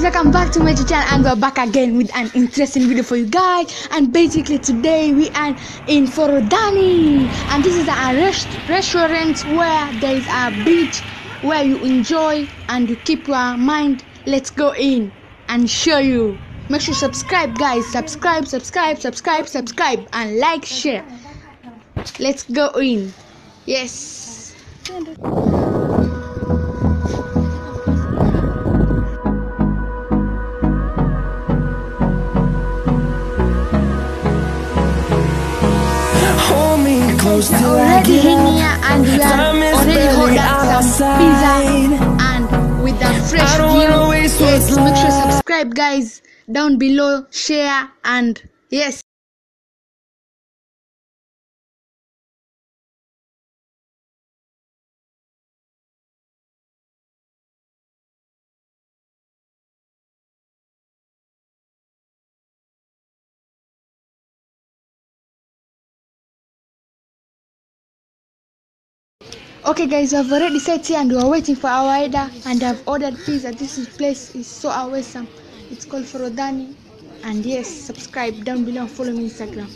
guys welcome back to my channel and we're back again with an interesting video for you guys. And basically today we are in Forodhani and this is a rest- restaurant where there is a beach where you enjoy and you keep your mind. Let's go in and show you. Make sure subscribe guys. Subscribe subscribe subscribe subscribe and like share. Let's go in. Yes close till I already get in up. here and we are Time is already barely ordered on some our pizza and with the fresh view. Yes, make sure subscribe guys down below, share and yes. Okay guys, I've already set here and we are waiting for our order and I've ordered pizza. This is place is so awesome. It's called Forodhani. And yes, subscribe down below and follow me Instagram.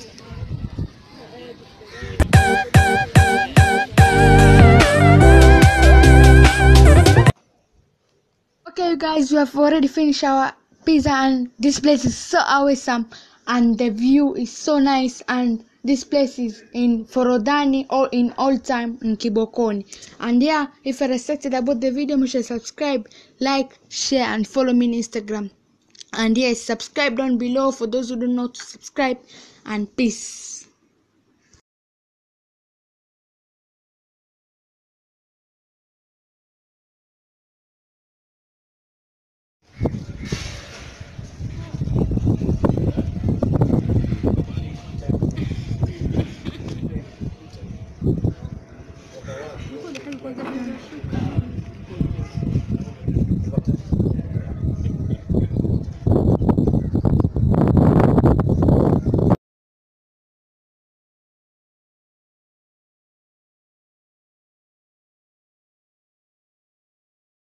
Okay guys, we have already finished our pizza and this place is so awesome and the view is so nice and this place is in Forodhani or in Old Town in Kibokoni. And yeah, if you're excited about the video, make sure subscribe, like, share and follow me on Instagram. And yes, subscribe down below for those who don't know to subscribe and peace. Quando tem minha pra